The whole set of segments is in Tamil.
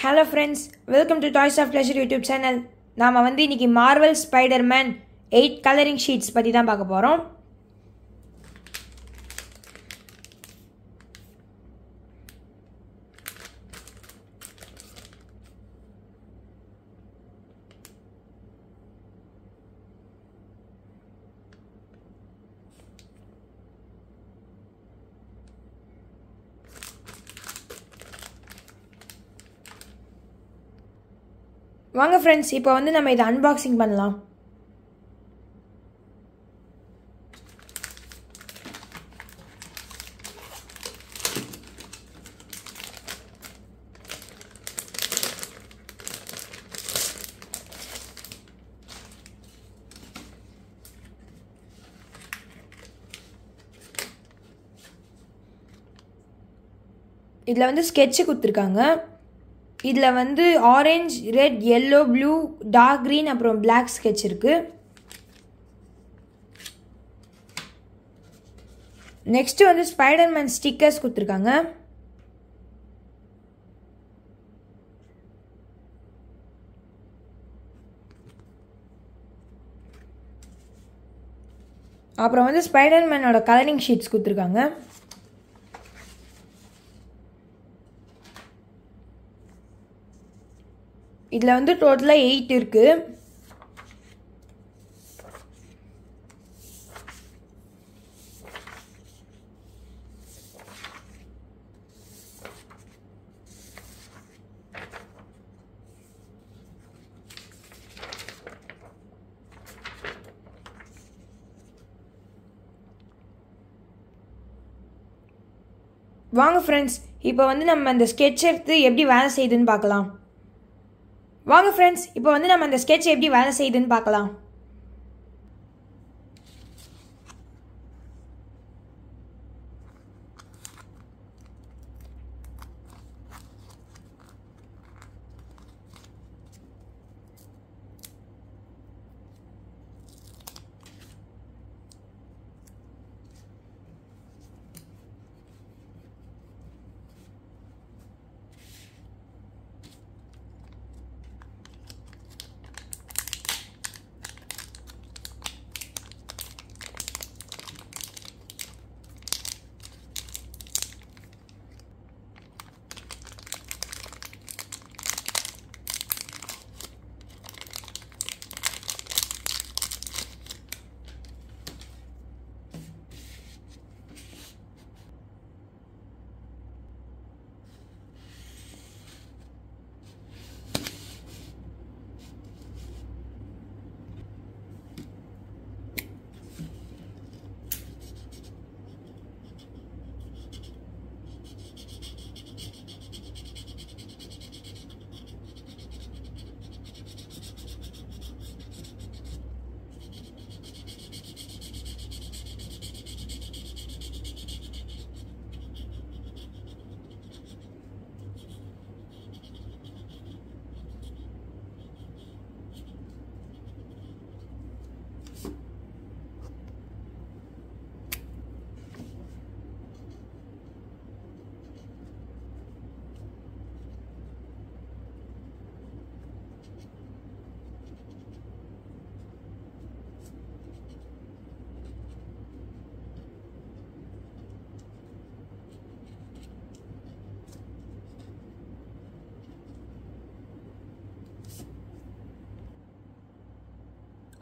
Hello friends welcome to toys of pleasure YouTube channel நாம் வந்து இன்னைக்கு Marvel Spiderman eight colouring sheets பற்றி தான் பார்க்க போகிறோம் வாங்க ஃப்ரெண்ட்ஸ் இப்போ வந்து நம்ம இதை அன்பாக்சிங் பண்ணலாம். இதில் வந்து ஸ்கெட்சு கொடுத்துருக்காங்க. இதில் வந்து orange red yellow blue dark green அப்புறம் பிளாக் ஸ்கெட்ச் இருக்குது நெக்ஸ்ட்டு வந்து ஸ்பைடர்மேன் ஸ்டிக்கர்ஸ் கொடுத்துருக்காங்க. அப்புறம் வந்து ஸ்பைடர்மேனோட கலரிங் ஷீட்ஸ் கொடுத்துருக்காங்க. இதில் வந்து டோட்டலாக எயிட் இருக்குது வாங்க ஃப்ரெண்ட்ஸ் இப்போ வந்து நம்ம அந்த ஸ்கெட்ச் எடுத்து எப்படி வேலை செய்யுதுன்னு பார்க்கலாம். வாங்க ஃப்ரெண்ட்ஸ் இப்போ வந்து நம்ம அந்த ஸ்கெட்ச் எப்படி வேலை செய்யுதுன்னு பார்க்கலாம்.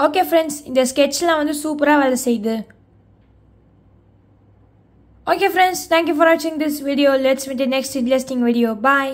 ஓகே ஃப்ரெண்ட்ஸ் இந்த ஸ்கெட்ச்லாம் வந்து சூப்பராக வேலை செய்யுது. Okay friends thank you for வாட்சிங் this video let's meet next interesting video bye